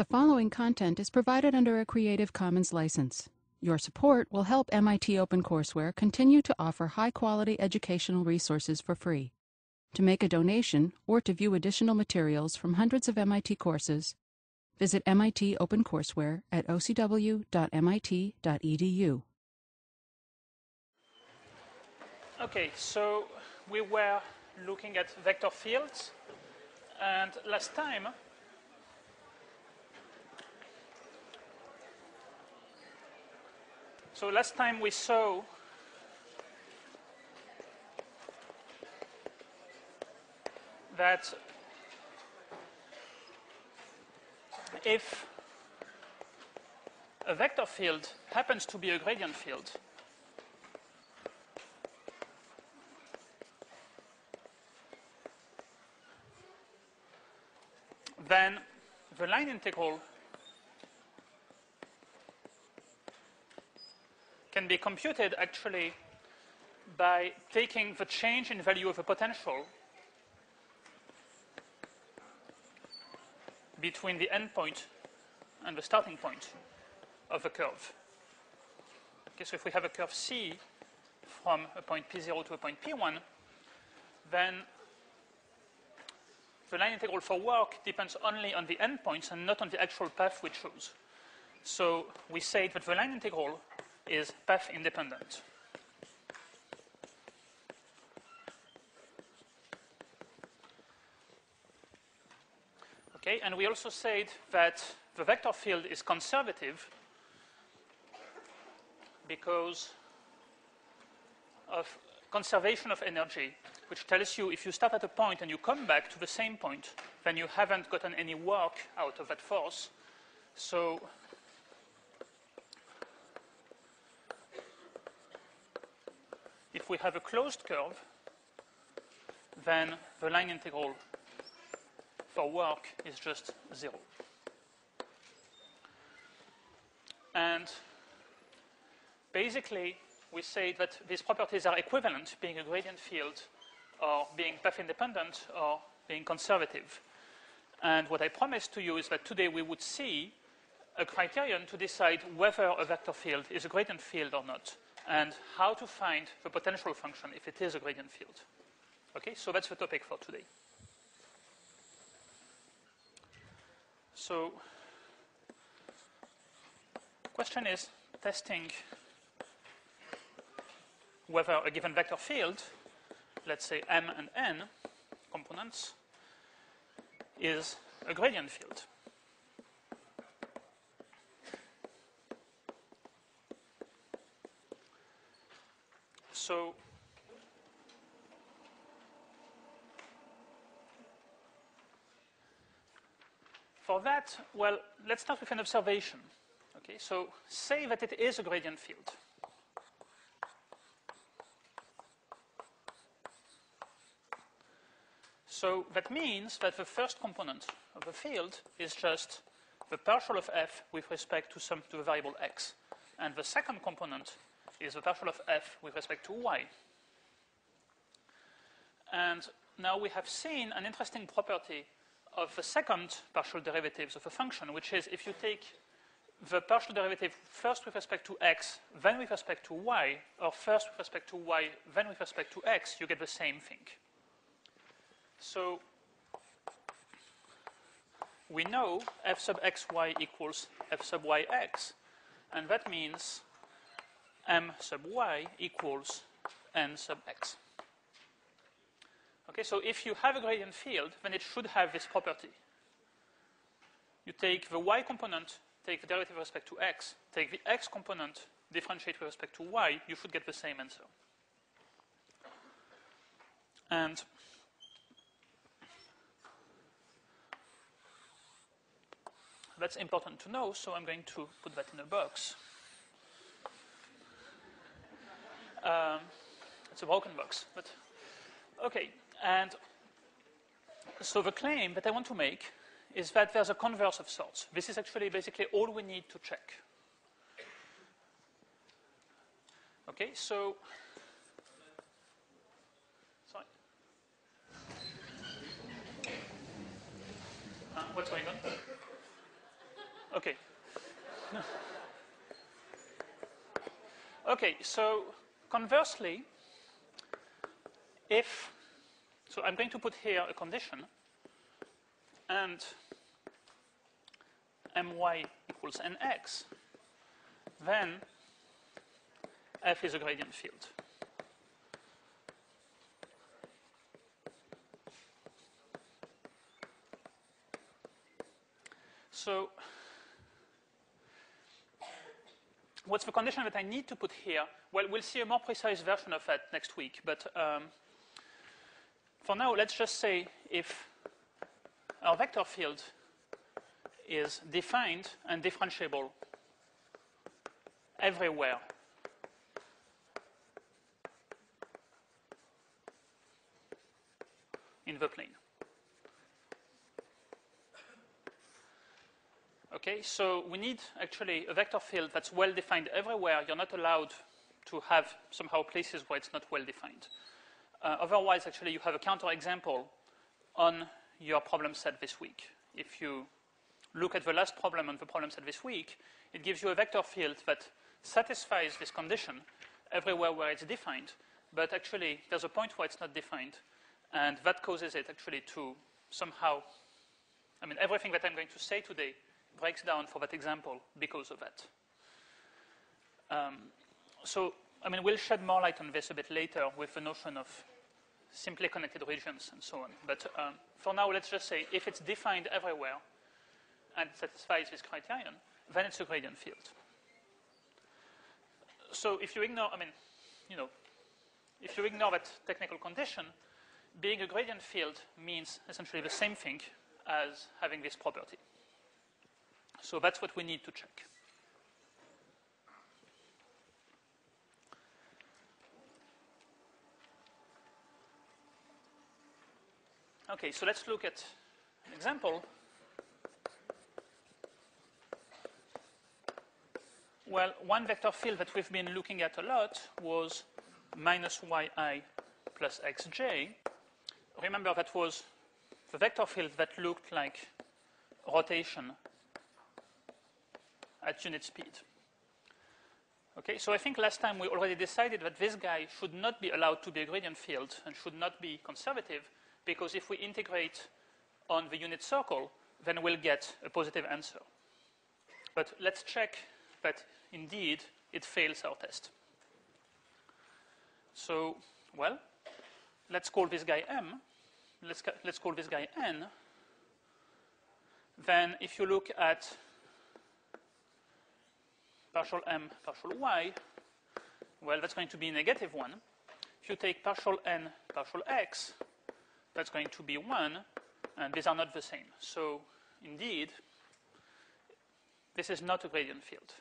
The following content is provided under a Creative Commons license. Your support will help MIT OpenCourseware continue to offer high-quality educational resources for free. To make a donation or to view additional materials from hundreds of MIT courses, visit MIT OpenCourseware at ocw.mit.edu. Okay, so we were looking at vector fields, and last time So last time we saw that if a vector field happens to be a gradient field, then the line integral be computed actually by taking the change in value of a potential between the endpoint and the starting point of a curve. Okay, so if we have a curve C from a point P0 to a point P1, then the line integral for work depends only on the endpoints and not on the actual path we choose. So we say that the line integral is path independent. Okay, and we also said that the vector field is conservative because of conservation of energy, which tells you if you start at a point and you come back to the same point, then you haven't gotten any work out of that force. So if we have a closed curve, then the line integral for work is just zero. And basically, we say that these properties are equivalent, being a gradient field or being path independent or being conservative. And what I promised to you is that today we would see a criterion to decide whether a vector field is a gradient field or not and how to find the potential function if it is a gradient field. Okay, so that's the topic for today. So, question is testing whether a given vector field, let's say m and n components, is a gradient field. So for that, well, let's start with an observation. Okay, so say that it is a gradient field. So that means that the first component of the field is just the partial of f with respect to some to the variable x. And the second component is the partial of f with respect to y. And now we have seen an interesting property of the second partial derivatives of a function, which is if you take the partial derivative first with respect to x, then with respect to y, or first with respect to y, then with respect to x, you get the same thing. So we know f sub xy equals f sub yx, and that means m sub y equals n sub x. Okay, so if you have a gradient field, then it should have this property. You take the y component, take the derivative with respect to x, take the x component, differentiate with respect to y, you should get the same answer. And that's important to know, so I'm going to put that in a box. Um, it's a broken box, but okay. And so the claim that I want to make is that there's a converse of sorts. This is actually basically all we need to check. Okay, so sorry. Uh, what's going on? Okay. okay, so conversely, if, so I'm going to put here a condition, and my equals nx, then f is a gradient field. So what's the condition that I need to put here? Well, we'll see a more precise version of that next week. But um, for now, let's just say if our vector field is defined and differentiable everywhere in the plane. Okay, so we need actually a vector field that's well defined everywhere. You're not allowed to have somehow places where it's not well defined. Uh, otherwise, actually, you have a counterexample on your problem set this week. If you look at the last problem on the problem set this week, it gives you a vector field that satisfies this condition everywhere where it's defined, but actually there's a point where it's not defined, and that causes it actually to somehow, I mean, everything that I'm going to say today breaks down for that example because of that. Um, so, I mean, we'll shed more light on this a bit later with the notion of simply connected regions and so on. But um, for now, let's just say if it's defined everywhere and satisfies this criterion, then it's a gradient field. So if you ignore, I mean, you know, if you ignore that technical condition, being a gradient field means essentially the same thing as having this property. So that's what we need to check. Okay, so let's look at an example. Well, one vector field that we've been looking at a lot was minus yi plus xj. Remember that was the vector field that looked like rotation at unit speed. Okay, so I think last time we already decided that this guy should not be allowed to be a gradient field and should not be conservative because if we integrate on the unit circle, then we'll get a positive answer. But let's check that indeed it fails our test. So, well, let's call this guy M. Let's, let's call this guy N. Then if you look at partial m, partial y, well, that's going to be negative 1. If you take partial n, partial x, that's going to be 1, and these are not the same. So, indeed, this is not a gradient field.